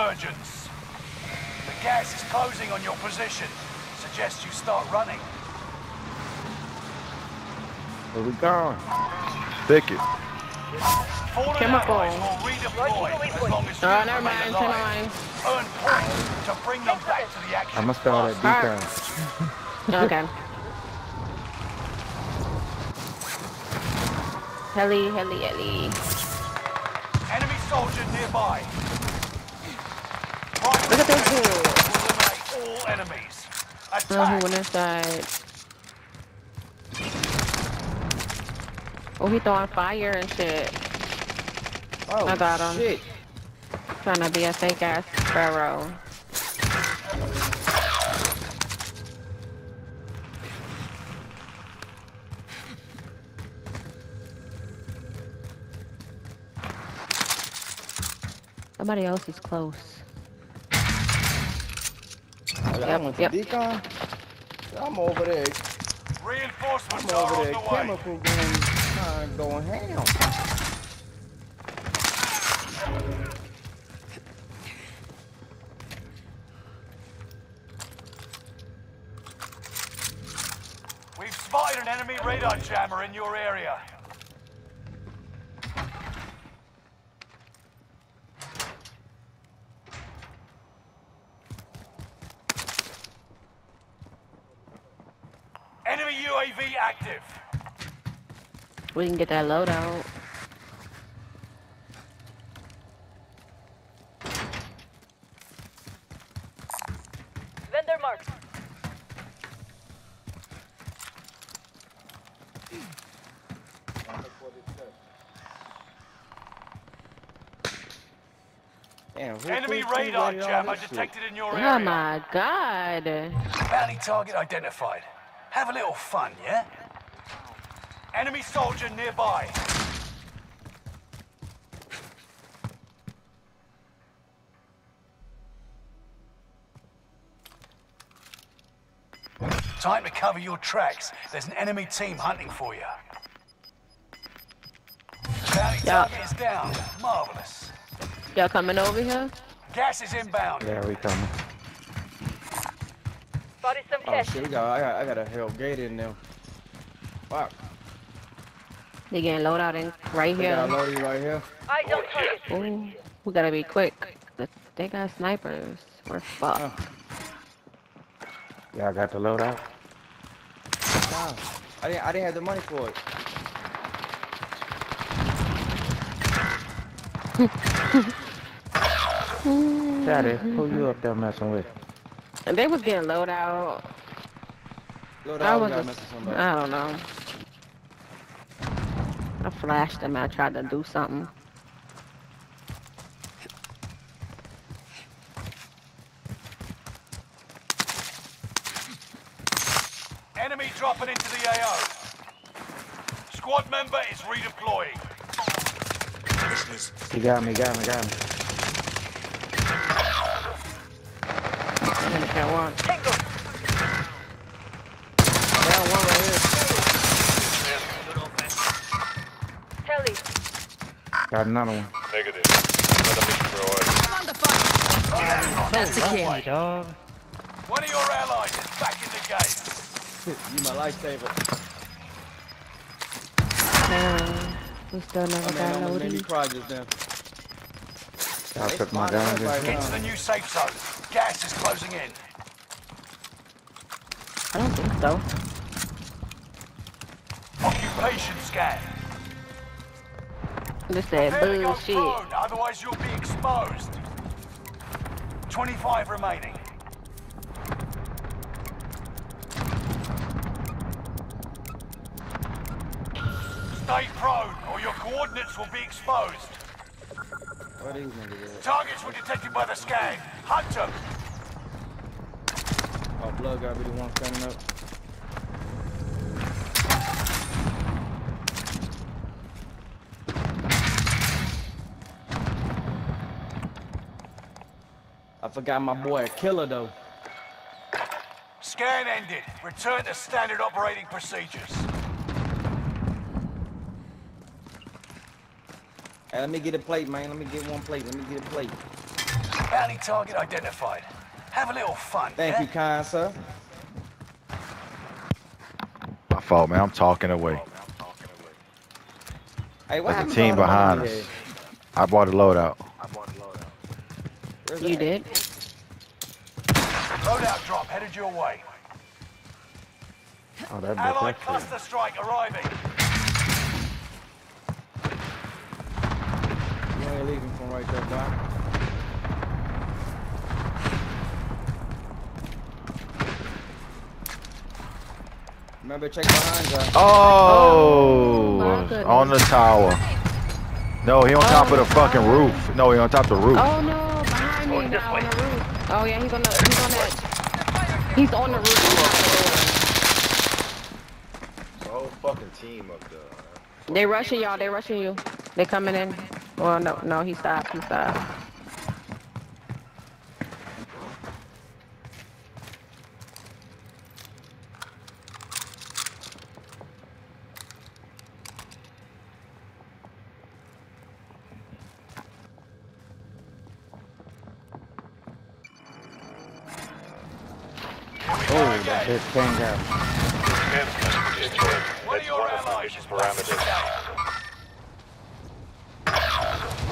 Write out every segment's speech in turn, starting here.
Resurgence. The gas is closing on your position. Suggest you start running. Where we going? Thicket. Fallen Chemical. allies will redeploy as long as you Oh, never mind. Turn alive. on. Earn points to bring them back to the action. I'm gonna start at fast. Okay. Heli, heli, heli. Enemy soldier nearby. Look at this dude. Eliminate all enemies. Oh, Attack. he went inside. Oh, he throwing fire and shit. Oh, I got him. Shit. Trying to be a fake ass sparrow. Somebody else is close. I Yep, went to yep. decon. I'm over there. Reinforcements I'm over on there. the way. Chemical going, uh, going ham. We've spotted an enemy radar jammer in your area. Enemy UAV active. We can get that loadout. Vendor marked. Damn, Enemy who- who radar jam all jammer this shit? detected in your Oh area. my god. Bounty target identified. Have a little fun, yeah? Enemy soldier nearby. Time to cover your tracks. There's an enemy team hunting for you. Bounty Yeah. target is down. Marvelous. Y'all coming over here? Gas is inbound. Yeah, we coming. Spotted some Oh shit, we got, I got, I got a hell gate in there. Fuck. They getting loadout in right We got a here. loadie right here. Eyes on target. Ooh, we gotta be quick. They got snipers. We're fucked. Uh. Y'all got the load out? Nah, I didn't, I didn't have the money for it. Daddy, who you up there messing with? And they was getting loadout. Load I out, we was just, mess with somebody. I don't know. I flashed them. I tried to do something. Enemy dropping into the AO. Squad member is redeploying. He got me, got me, got me. I'm gonna one. Tango. Down one right here. Heli. Got another one. Negative. Another mission priority. That's a kill. dog. One of your allies is back in the game. You my lifesaver. Damn. We still never Oh, man, got almost made me cry just now. I They took my spotted gun. us Get to the new safe zone. Gas is closing in. I don't think so. Occupation scan. This said Prepare to go bullshit. prone, otherwise you'll be exposed. 25 remaining. Stay prone, or your coordinates will be exposed. Targets were detected by the scan. Hunt them. Oh, blood gotta be the one standing up. I forgot my boy a killer though. Scan ended. Return to standard operating procedures. Hey, let me get a plate, man. Let me get one plate. Let me get a plate. Bounty target identified. Have a little fun, Thank yeah? you, kind sir. My fault, man. I'm talking away. Hey, what There's a to team behind us. here? I bought a loadout. Where's You that? did? Loadout drop headed your way. Oh, that Allied bitch. cluster strike arriving. You ain't leaving from right there, boy. Remember, check behind you. Oh, oh, my goodness. on the tower. No, he on top of the oh, fucking roof. No, he on top of the roof. Oh no, behind me now on the roof. Oh yeah, he's on the he's on that he's on the roof on top of The whole fucking team up there. They rushing y'all, they rushing you. They coming in. Well no no he stopped, he stopped. Oh, that bitch came out. One of your allies is parameters down.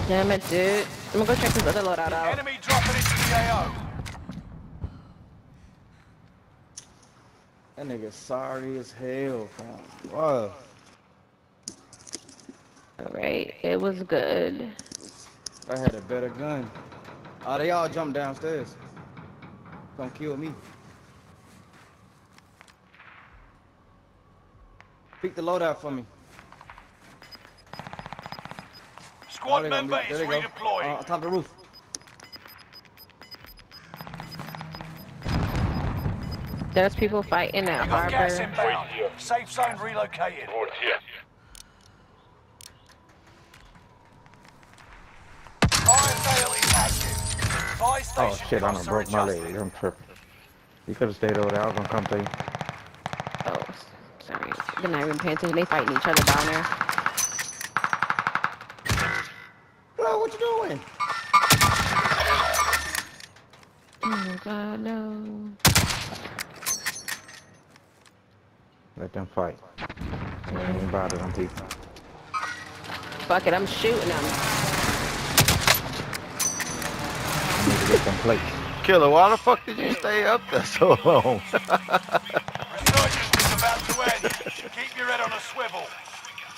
Damn it, dude. I'm gonna go check this other loadout out. Enemy dropping into the AO. That nigga sorry as hell, fam. Whoa. Alright, it was good. I had a better gun. Oh, they all jumped downstairs. Gonna kill me. Pick the loadout for me. Squad they gonna member is there redeploying. Uh, on top of the roof. There's people fighting at You got gas Harbor. inbound. Safe zone relocated. Fire sale is active. Oh shit, I done costs are broke my adjusted. leg. I'm tripping. You could have stayed over there. I was gonna come to you. Oh, sorry. They're not even paying attention. They fighting each other down there. God, no. Let them fight. I ain't bother them people. Fuck it, I'm shooting them. I need to get them plates. Killer, why the fuck did you stay up there so long? Resurgence is about to end. Keep your head on a swivel.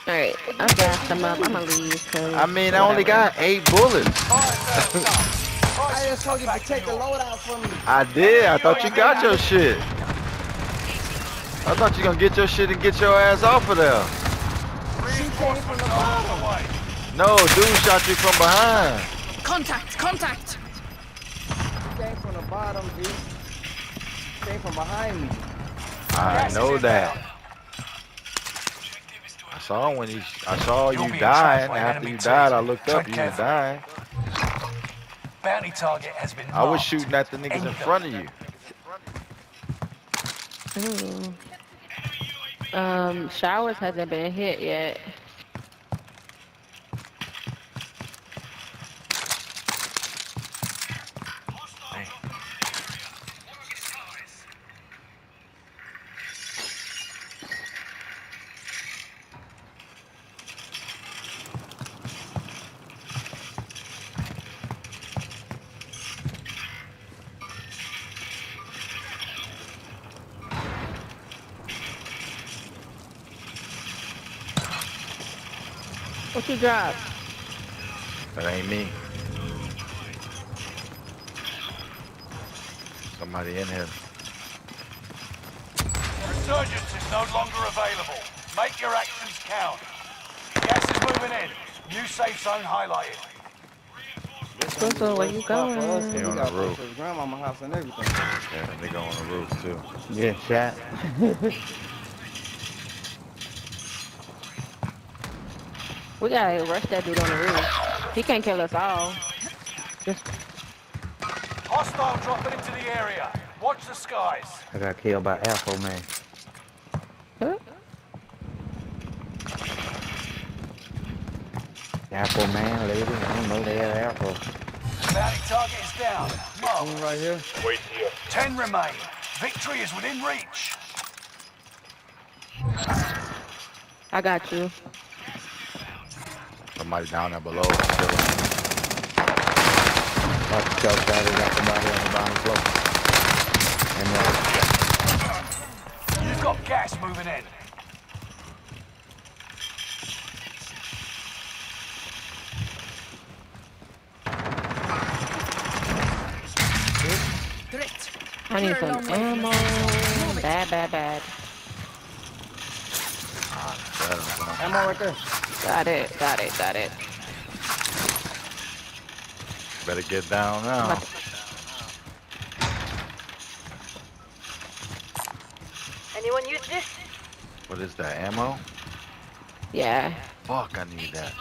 Alright, I gassed them up. I'm gonna leave. I mean, I only got eight bullets. Fire. I just told you to take the loadout from me. I did. I thought you got your shit. I thought you gonna get your shit and get your ass off of there. Reinforcements are on the way. No, dude shot you from behind. Contact! Contact! Came from the bottom, G. Came from behind me. I Gas know that. I saw when you. I saw You'll you dying. After you died, I looked up. Tread You was carefully. dying. Bounty target has been I was shooting at the niggas End in front of you. Ooh. Um, showers hasn't been hit yet. What you drop? That ain't me. Somebody in here. Resurgence is no longer available. Make your actions count. Gas is moving in. New safe zone highlighted. So, so where you Spot for us, 'cause on the roof. pictures grandmama house and everything. Yeah, nigga on the roof too. Yeah, shot. We gotta rush that dude on the roof. He can't kill us all. Just Hostile dropping into the area. Watch the skies. I got killed by Afro Man. huh? Afro Man, lady. I don't know they had Afro. Bounty target is down. Mark. One right here. Ten remain. Victory is within reach. I got you. Somebody down there below. Watch yourself, Daddy. Got somebody on the bottom floor. And right. You've got gas moving in. I need some ammo. Bad, bad, bad. Ammo right there. Got it, got it, got it. Better get down now. Anyone use this? What is that, ammo? Yeah. Fuck, I need that.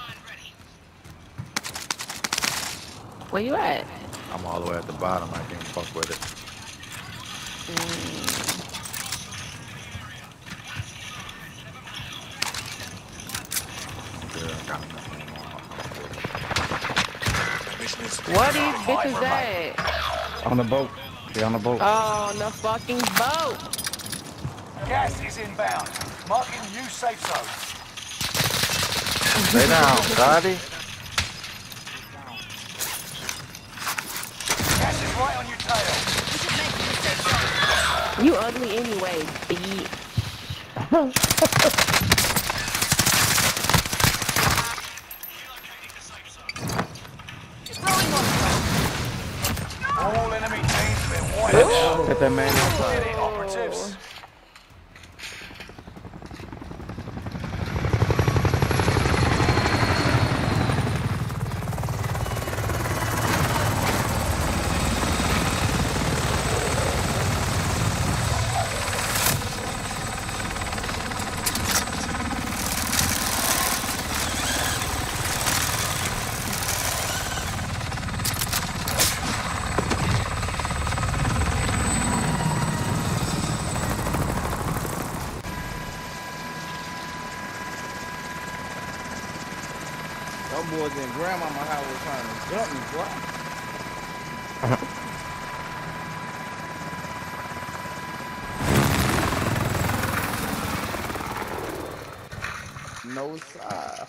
Where you at? I'm all the way at the bottom. I can't fuck with it. Good, I got enough ammo. What these bitches at? On the boat. They on the boat. Oh, on the fucking boat. Gas is inbound. Marking new safe zone. Lay down, Gotti. Gas is right on your tail. You ugly anyway, bitch. All enemy teams have been wiped out. Hit that Those boys in grandmama house was trying to jump me, boy. no sir.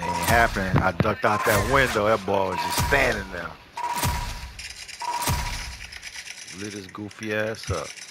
Ain't happening. I ducked out that window. That boy was just standing there. Lit his goofy ass up.